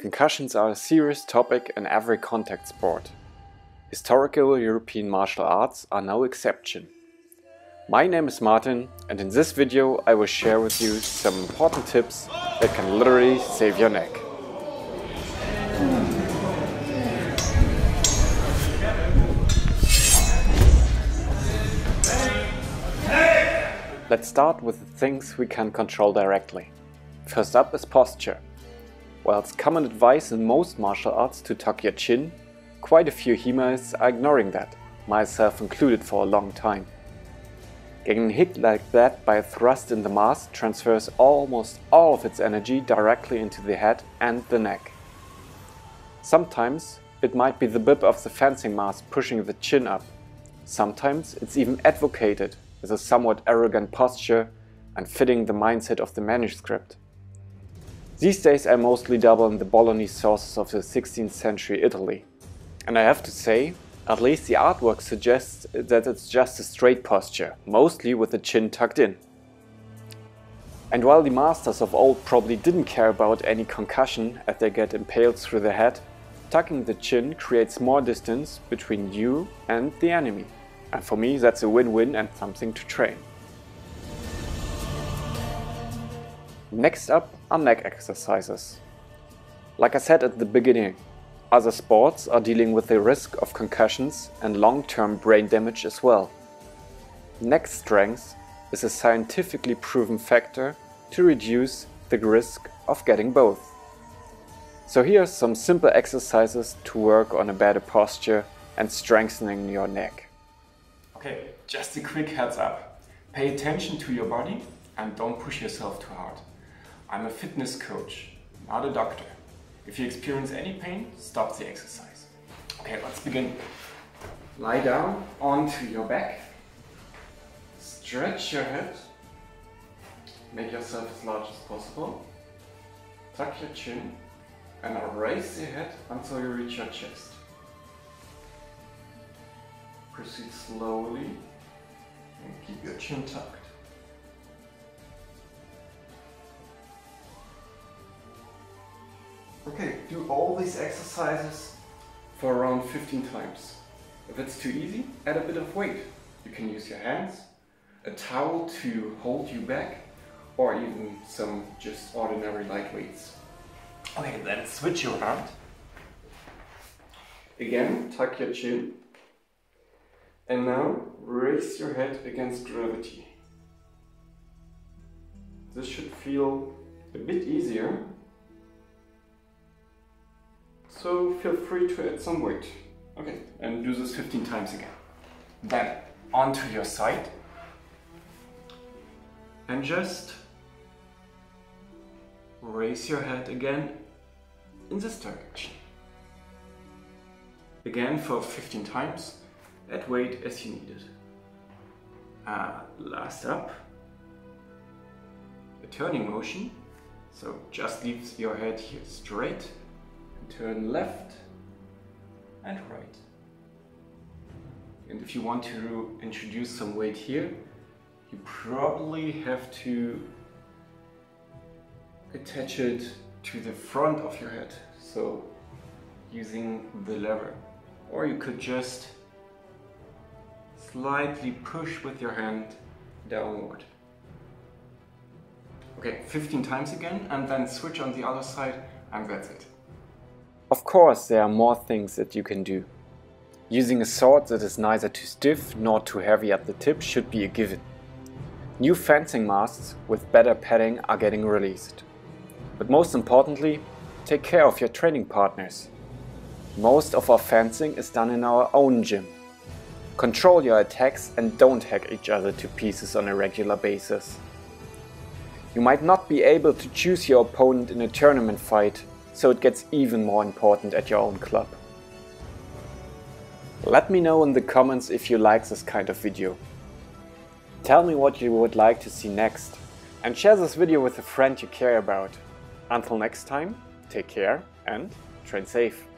Concussions are a serious topic in every contact sport. Historical European martial arts are no exception. My name is Martin and in this video I will share with you some important tips that can literally save your neck. Let's start with the things we can control directly. First up is posture. While it's common advice in most martial arts to tuck your chin, quite a few HEMAists are ignoring that, myself included for a long time. Getting hit like that by a thrust in the mask transfers almost all of its energy directly into the head and the neck. Sometimes it might be the bib of the fencing mask pushing the chin up. Sometimes it's even advocated with a somewhat arrogant posture and fitting the mindset of the manuscript. These days I mostly dabble in the Bolognese sources of the 16th century Italy. And I have to say, at least the artwork suggests that it's just a straight posture, mostly with the chin tucked in. And while the masters of old probably didn't care about any concussion as they get impaled through the head, tucking the chin creates more distance between you and the enemy. And for me, that's a win-win and something to train. Next up are neck exercises. Like I said at the beginning, other sports are dealing with the risk of concussions and long-term brain damage as well. Neck strength is a scientifically proven factor to reduce the risk of getting both. So here are some simple exercises to work on a better posture and strengthening your neck. Okay, just a quick heads up. Pay attention to your body and don't push yourself too hard. I'm a fitness coach, not a doctor. If you experience any pain, stop the exercise. Okay, let's begin. Lie down onto your back. Stretch your head. Make yourself as large as possible. Tuck your chin and raise your head until you reach your chest. Proceed slowly and keep your chin tucked. Do all these exercises for around 15 times. If it's too easy, add a bit of weight. You can use your hands, a towel to hold you back, or even some just ordinary light weights. Okay, then switch your hand. Again, tuck your chin and now raise your head against gravity. This should feel a bit easier. So feel free to add some weight. Okay, and do this 15 times again. Then onto your side. And just raise your head again in this direction. Again for 15 times add weight as you need it. Uh, last up, a turning motion. So just leave your head here straight turn left and right. And if you want to introduce some weight here, you probably have to attach it to the front of your head. So using the lever. Or you could just slightly push with your hand downward. Okay, 15 times again and then switch on the other side and that's it. Of course there are more things that you can do. Using a sword that is neither too stiff nor too heavy at the tip should be a given. New fencing masks with better padding are getting released. But most importantly, take care of your training partners. Most of our fencing is done in our own gym Control your attacks and don't hack each other to pieces on a regular basis. You might not be able to choose your opponent in a tournament fight, so it gets even more important at your own club. Let me know in the comments if you like this kind of video. Tell me what you would like to see next and share this video with a friend you care about. Until next time, take care and train safe.